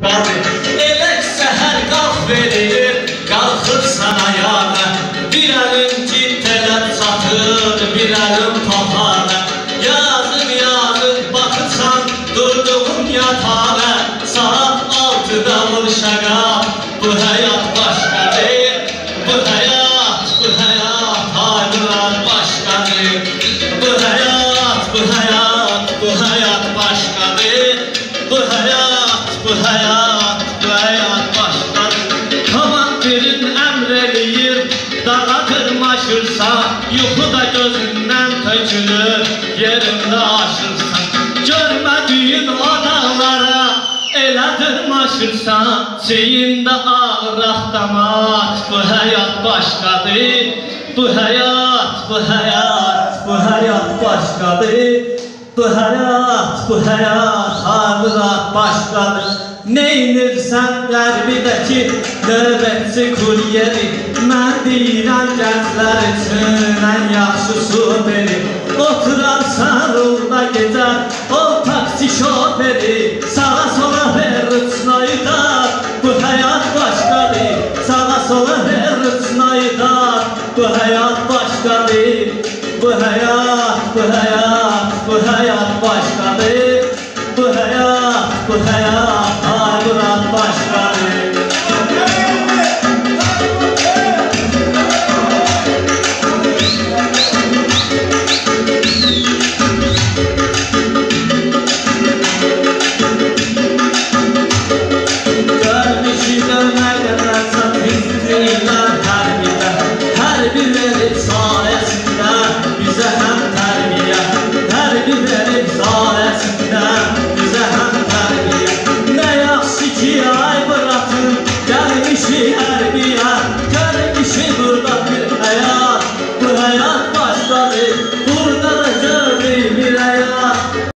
Səhər qalx verir, qalxırsan ayağa. Bir əlin cittələ çatır, bir əlin papara. Yazıq yazıq baxırsan durduğun yatağa. Saat altıda vurşağa, bu həyat başqadır. Bu həyat, bu həyat, haydılar başqadır. Bu həyat, bu həyat, bu həyat başqadır. Bu həyat, bu həyat, bu həyat başqadır. Komandirin əmr eləyir, dağa dırmaşırsa, yuxuda gözündən tökülür, yerində aşırsan. Görmədiyin o dağlara, elə dırmaşırsan, çiyində ağır avtomat. Bu həyat başqadır, bu həyat, bu həyat, bu həyat başqadır. Bu həyat, bu həyat, hazırat başqadır. Neynirsən qərbidəki növbətçi kuryeri Mən deyirəm gənclər üçün ən yaxşı su verir Oturarsan orada gecə o taksi şoferi Sağa sola ver rıçnayı da bu həyat başqadır Sağa sola ver rıçnayı da bu həyat başqadır Bu həyat, bu həyat, bu həyat başqadır haydurat